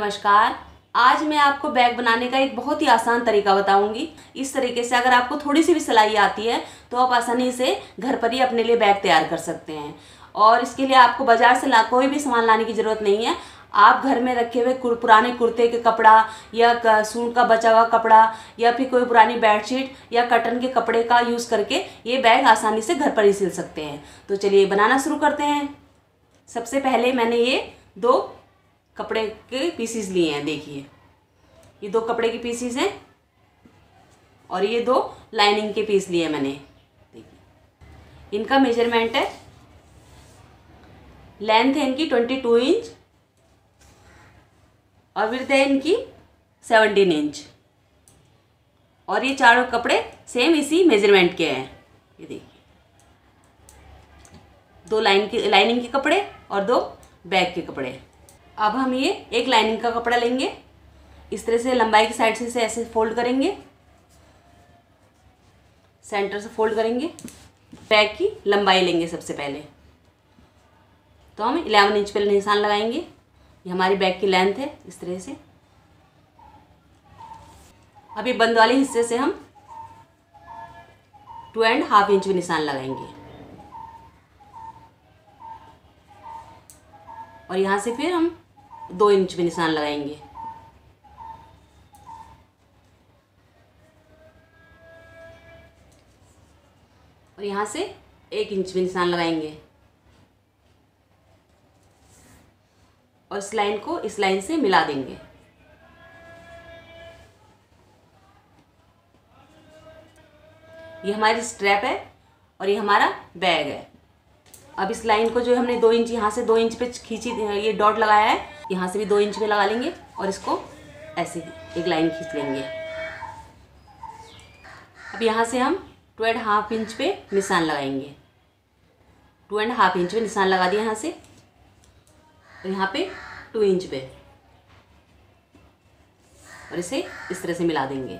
नमस्कार। आज मैं आपको बैग बनाने का एक बहुत ही आसान तरीका बताऊँगी। इस तरीके से अगर आपको थोड़ी सी भी सिलाई आती है तो आप आसानी से घर पर ही अपने लिए बैग तैयार कर सकते हैं। और इसके लिए आपको बाज़ार से ला, कोई भी सामान लाने की ज़रूरत नहीं है। आप घर में रखे हुए पुराने कुर्ते के कपड़ा या सूट का बचा हुआ कपड़ा या फिर कोई पुरानी बेडशीट या कटन के कपड़े का यूज़ करके ये बैग आसानी से घर पर ही सिल सकते हैं। तो चलिए बनाना शुरू करते हैं। सबसे पहले मैंने ये दो कपड़े के पीसीस लिए हैं, देखिए। ये दो कपड़े के पीसीस हैं और ये दो लाइनिंग के पीस लिए मैंने। देखिए। इनका मेज़रमेंट है। लेंथ है इनकी ट्वेंटी टू इंच और विर्थ है इनकी सेवनटीन इंच और ये चारों कपड़े सेम इसी मेज़रमेंट के हैं। ये देखिए। दो लाइन के लाइनिंग के कपड़े और दो बैग के कपड़े। अब हम ये एक लाइनिंग का कपड़ा लेंगे। इस तरह से लंबाई की साइड से इसे ऐसे फोल्ड करेंगे। सेंटर से फोल्ड करेंगे। बैग की लंबाई लेंगे सबसे पहले। तो हम इलेवन इंच पहले निशान लगाएँगे। ये हमारी बैग की लेंथ है इस तरह से। ये बंद वाले हिस्से से हम टू एंड हाफ़ इंच में निशान लगाएँगे। और यहाँ से फिर हम दो इंच में निशान लगाएँगे। और यहाँ से एक इंच में निशान लगाएँगे। और इस लाइन को इस लाइन से मिला देंगे। ये हमारी स्ट्रैप है और ये हमारा बैग है। अब इस लाइन को जो हमने दो इंच, यहाँ से दो इंच पे खींची, ये डॉट लगाया है यहाँ से भी दो इंच पे लगा लेंगे और इसको ऐसे एक लाइन खींच लेंगे। अब यहाँ से हम टू एंड हाफ़ इंच पे निशान लगाएँगे। टू एंड हाफ़ इंच पे निशान लगा दिया यहाँ से। और यहाँ पे टू इंच पे। और इसे इस तरह से मिला देंगे।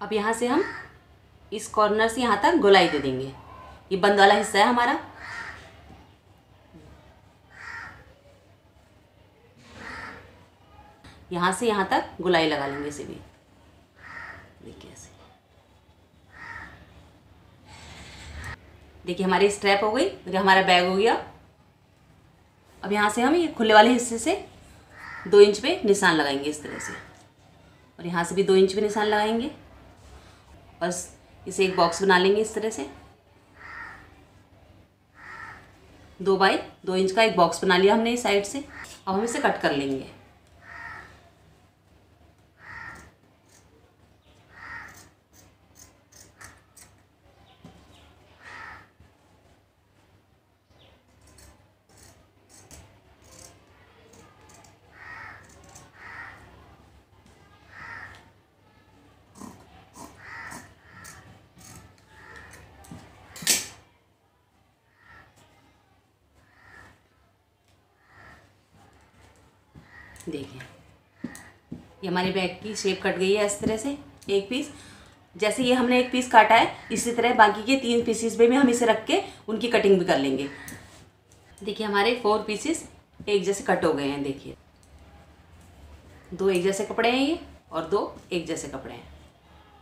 अब यहाँ से हम इस कॉर्नर से यहाँ तक गोलाई दे देंगे। ये बंद वाला हिस्सा है हमारा। यहाँ से यहाँ तक गुलाई लगा लेंगे इसे भी। देखिए ऐसे। देखिए हमारी स्ट्रैप हो गई और हमारा बैग हो गया। अब यहाँ से हम ये खुले वाले हिस्से से दो इंच पे निशान लगाएँगे इस तरह से। और यहाँ से भी दो इंच पे निशान लगाएँगे। बस इसे एक बॉक्स बना लेंगे इस तरह से। दो बाई दो इंच का एक बॉक्स बना लिया हमने इस साइड से। अब हम इसे कट कर लेंगे। देखिए। ये हमारी बैग की शेप कट गई है इस तरह से, एक पीस जैसे ये हमने एक पीस काटा है, इसी तरह बाकी के तीन पीसीस पे भी हम इसे रख के उनकी कटिंग भी कर लेंगे। देखिए हमारे फोर पीसेस एक जैसे कट हो गए हैं, देखिए। दो एक जैसे कपड़े हैं ये और दो एक जैसे कपड़े हैं।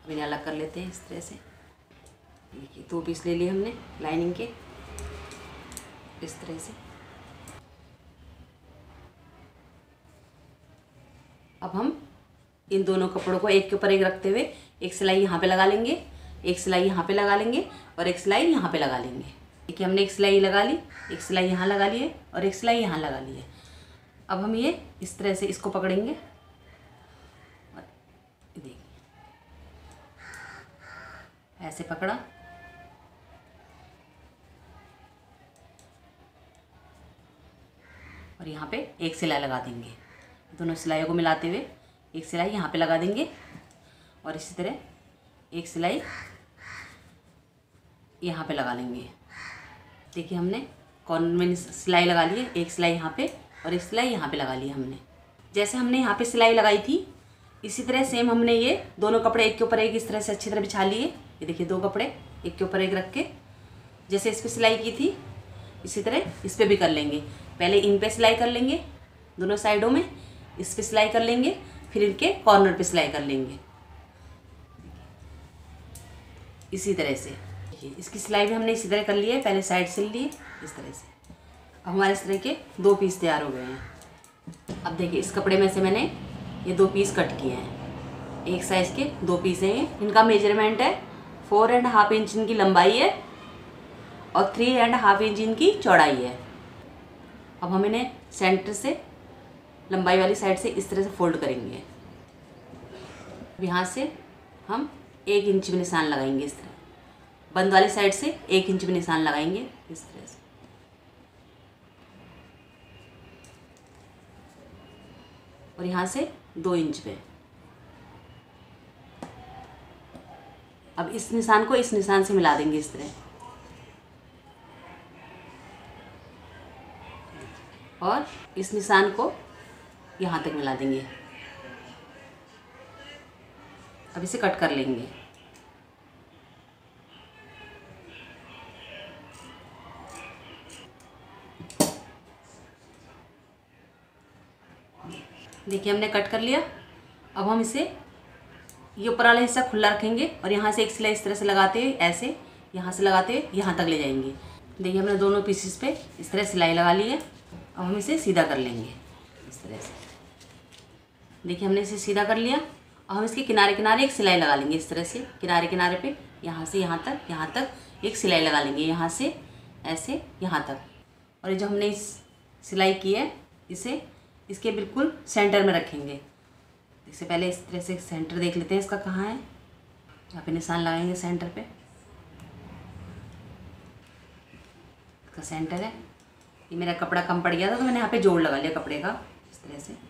अब इन्हें अलग कर लेते हैं इस तरह से। देखिए, दो पीस ले लिए हमने लाइनिंग के। इस तरह से। अब हम इन दोनों कपड़ों को एक के ऊपर एक रखते हुए, एक सिलाई यहाँ पे लगा लेंगे, एक सिलाई यहाँ पे लगा लेंगे और एक सिलाई यहाँ पे लगा लेंगे। देखिए, हमने एक सिलाई लगा ली, एक सिलाई यहाँ लगा ली है और एक सिलाई यहाँ लगा ली है। अब हम ये इस तरह से इसको पकड़ेंगे। और देखिए, ऐसे पकड़ा। और यहाँ पे एक सिलाई लगा देंगे। दोनों सिलाइयों को मिलाते हुए एक सिलाई यहाँ पे लगा देंगे और इसी तरह एक सिलाई यहाँ पे लगा लेंगे। देखिए हमने कॉर्नर में सिलाई लगा ली है, एक सिलाई यहाँ पे और एक सिलाई यहाँ पे लगा ली हमने। जैसे हमने यहाँ पे सिलाई लगाई थी, इसी तरह सेम हमने ये दोनों कपड़े एक के ऊपर एक इस तरह से अच्छी तरह बिछा लिए। ये देखिए दो कपड़े, एक के ऊपर एक रख के। जैसे इस पर सिलाई की थी, इसी तरह इस पर भी कर लेंगे। पहले इन पे सिलाई कर लेंगे, दोनों साइडों में। इस पर सिलाई कर लेंगे, फिर इनके कॉर्नर पे सिलाई कर लेंगे। इसी तरह से। इसकी सिलाई भी हमने इसी तरह कर ली है, पहले साइड सिल लिए, इस तरह से। अब हमारे इस तरह के दो पीस तैयार हो गए हैं। अब देखिए, इस कपड़े में से मैंने ये दो पीस कट किए हैं। एक साइज़ के दो पीस हैं इनका मेज़रमेंट है फोर एंड हाफ़ इंच इनकी लंबाई है और थ्री एंड हाफ़ इंच इनकी चौड़ाई है। अब हम इन्हें सेंटर से लंबाई वाली साइड से इस तरह से फोल्ड करेंगे। यहाँ से हम एक इंच में निशान लगाएँगे इस तरह। बंद वाली साइड से एक इंच में निशान लगाएँगे इस तरह से। और यहाँ से दो इंच पे। अब इस निशान को इस निशान से मिला देंगे इस तरह। और इस निशान को यहाँ तक मिला देंगे। अब इसे कट कर लेंगे। देखिए, हमने कट कर लिया। अब हम इसे ये ऊपर वाला हिस्सा खुला रखेंगे और यहाँ से एक सिलाई इस तरह से लगाते हुए ऐसे यहाँ से लगाते हुए यहाँ तक ले जाएँगे। देखिए, हमने दोनों पीसेस पे इस तरह सिलाई लगा ली है। अब हम इसे सीधा कर लेंगे। इस तरह से। देखिए, हमने इसे सीधा कर लिया और हम इसके किनारे किनारे एक सिलाई लगा लेंगे इस तरह से। किनारे किनारे पे, यहाँ से यहाँ तक यहाँ तक एक सिलाई लगा लेंगे। यहाँ से, ऐसे, यहाँ तक। और ये जो हमने इस सिलाई की है, इसे, इसके बिल्कुल सेंटर में रखेंगे। इससे पहले इस तरह से सेंटर देख लेते हैं इसका कहाँ है। यहाँ पे निशान लगाएँगे सेंटर पे। इसका सेंटर है। ये मेरा कपड़ा कम पड़ गया था तो मैंने यहाँ पे जोड़ लगा लिया कपड़े का, इस तरह से।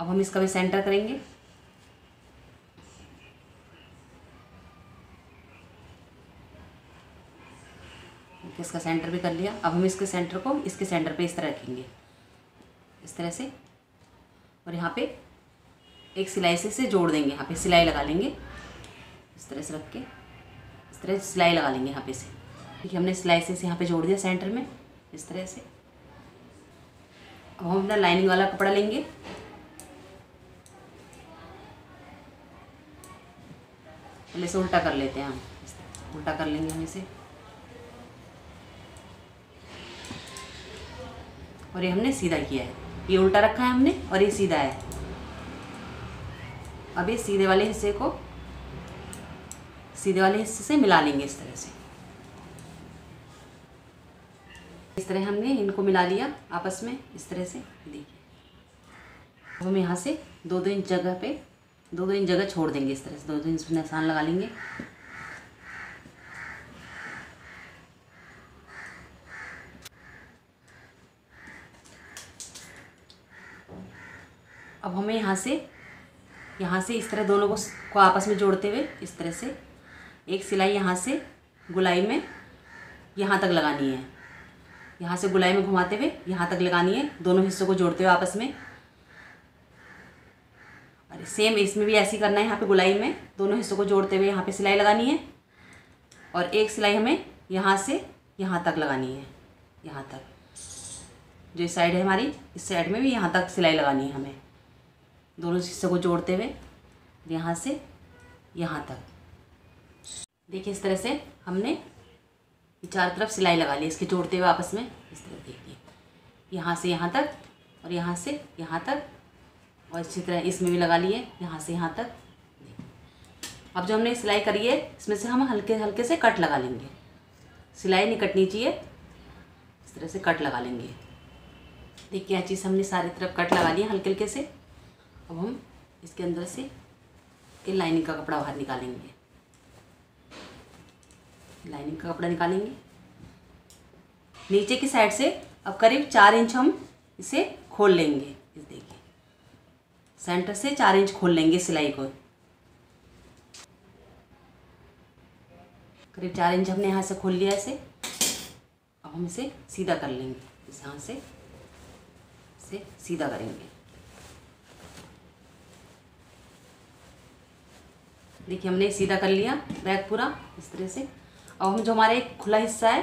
अब हम इसका भी सेंटर करेंगे। इसका सेंटर भी कर लिया। अब हम इसके सेंटर को, इसके सेंटर पे इस तरह रखेंगे। इस तरह से। और यहाँ पे एक सिलाई से इसे जोड़ देंगे। यहाँ पे सिलाई लगा लेंगे। इस तरह से रख के, इस तरह से सिलाई लगा लेंगे यहाँ पे से ठीक है, हमने सिलाई से यहाँ पे जोड़ दिया सेंटर में। इस तरह से। अब हम अपना लाइनिंग वाला कपड़ा लेंगे। पहले से उल्टा कर लेते हैं हम। उल्टा कर लेंगे हम इसे। और ये हमने सीधा किया है। ये उल्टा रखा है हमने और ये सीधा है। अब ये सीधे वाले हिस्से को सीधे वाले हिस्से से मिला लेंगे इस तरह से। इस तरह हमने इनको मिला लिया आपस में, इस तरह से। देखिए। हम यहाँ से दो दो इंच जगह पे दो दो इंच जगह छोड़ देंगे इस तरह से, दो दो इंच निशान लगा लेंगे। अब हमें यहाँ से यहाँ से इस तरह दोनों को को आपस में जोड़ते हुए, इस तरह से, एक सिलाई यहाँ से गुलाई में, यहाँ तक लगानी है। यहाँ से गुलाई में घुमाते हुए, यहाँ तक लगानी है, दोनों हिस्सों को जोड़ते हुए आपस में। सेम इसमें भी ऐसे ही करना है, यहाँ पे गुलाई में। दोनों हिस्सों को जोड़ते हुए यहाँ पे सिलाई लगानी है। और एक सिलाई हमें यहाँ से यहाँ तक लगानी है, यहाँ तक। जो इस साइड है हमारी, इस साइड में भी यहाँ तक सिलाई लगानी है हमें। दोनों हिस्सों को जोड़ते हुए यहाँ से यहाँ तक। देखिए, इस तरह से हमने चार तरफ़ सिलाई लगा ली, इसके जोड़ते हुए आपस में। इस तरह देखिए, यहाँ से यहाँ तक और यहाँ से यहाँ तक। और इसी तरह इसमें भी लगा लिए, यहाँ से यहाँ तक। अब जो हमने सिलाई करी है, इसमें से हम हल्के हल्के से कट लगा लेंगे। सिलाई नहीं कटनी चाहिए, इस तरह से कट लगा लेंगे। देखिए यह चीज़ हमने सारी तरफ़ कट लगा लिया हल्के हल्के से। अब हम इसके अंदर से ये लाइनिंग का कपड़ा बाहर निकालेंगे। लाइनिंग का कपड़ा निकालेंगे। नीचे की साइड से अब करीब चार इंच हम इसे खोल लेंगे, इस देखिए। सेंटर से चार इंच खोल लेंगे सिलाई को। करीब चार इंच हमने यहाँ से खोल लिया इसे। अब हम इसे सीधा कर लेंगे। इस यहाँ से, इसे सीधा करेंगे। देखिए हमने सीधा कर लिया बैग पूरा इस तरह से। अब हम जो हमारा एक खुला हिस्सा है,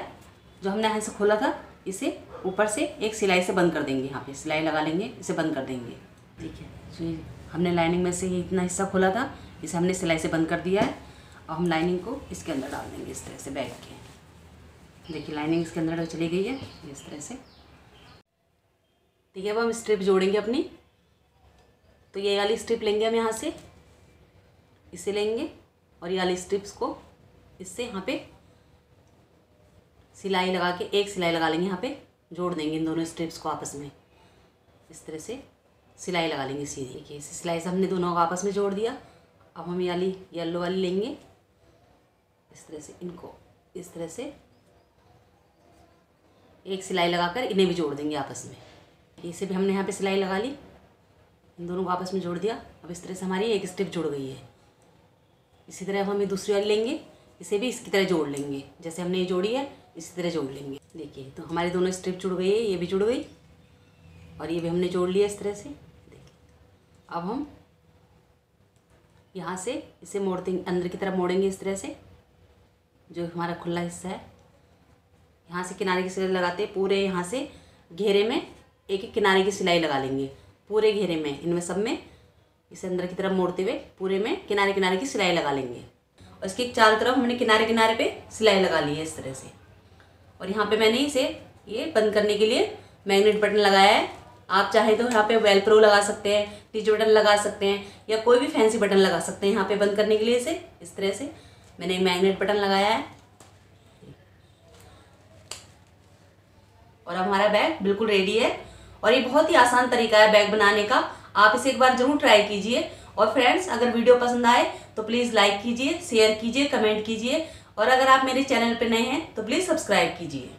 जो हमने यहाँ से खोला था, इसे ऊपर से एक सिलाई से बंद कर देंगे यहाँ पे। सिलाई लगा लेंगे, इसे बंद कर देंगे। ठीक है तो हमने लाइनिंग में से ये इतना हिस्सा खोला था। इसे हमने सिलाई से बंद कर दिया है। और हम लाइनिंग को इसके अंदर डाल देंगे, इस तरह से बैग के। देखिए लाइनिंग इसके अंदर चली गई है, इस तरह से। ठीक है अब हम स्ट्रिप जोड़ेंगे अपनी। तो ये वाली स्ट्रिप लेंगे हम यहाँ से। इसे लेंगे और ये वाली स्ट्रिप्स को इससे यहाँ पे सिलाई लगा के, एक सिलाई लगा लेंगे यहाँ पे। जोड़ देंगे इन दोनों स्ट्रिप्स को आपस में। इस तरह से सिलाई लगा लेंगे सीधी देखिए सिलाई से हमने दोनों को आपस में जोड़ दिया। अब हम ये वाली येलो वाली लेंगे। इस तरह से इनको, इस तरह से एक सिलाई लगाकर इन्हें भी जोड़ देंगे आपस में। इसे भी हमने यहाँ पे सिलाई लगा ली। इन दोनों को आपस में जोड़ दिया। अब इस तरह से हमारी एक स्ट्रिप जुड़ गई है। इसी तरह हम ये दूसरी वाली लेंगे। इसे भी इसकी तरह जोड़ लेंगे। जैसे हमने ये जोड़ी है, इसी तरह जोड़ लेंगे। देखिए तो हमारी दोनों स्ट्रिप जुड़ गई है, ये भी जुड़ गई। और ये भी हमने जोड़ लिया इस तरह से। अब हम यहाँ से इसे मोड़ते, अंदर की तरफ़ मोड़ेंगे इस तरह से, जो हमारा खुला हिस्सा है। यहाँ से किनारे की सिलाई लगाते पूरे यहाँ से घेरे में एक एक किनारे की सिलाई लगा लेंगे। पूरे घेरे में, इनमें सब में इसे अंदर की तरफ़ मोड़ते हुए पूरे में किनारे किनारे की सिलाई लगा लेंगे। और इसके चारों तरफ़ हमने किनारे किनारे पे सिलाई लगा ली है इस तरह से। और यहाँ पे मैंने इसे, ये बंद करने के लिए मैग्नेट बटन लगाया है। आप चाहे तो यहाँ पे वेल प्रो लगा सकते हैं टीच बटन लगा सकते हैं, या कोई भी फैंसी बटन लगा सकते हैं यहाँ पे बंद करने के लिए इसे, इस तरह से। मैंने मैग्नेट बटन लगाया है। और हमारा बैग बिल्कुल रेडी है। और ये बहुत ही आसान तरीका है बैग बनाने का। आप इसे एक बार ज़रूर ट्राई कीजिए। और फ्रेंड्स अगर वीडियो पसंद आए तो प्लीज़ लाइक कीजिए शेयर कीजिए कमेंट कीजिए। और अगर आप मेरे चैनल पर नए हैं तो प्लीज़ सब्सक्राइब कीजिए।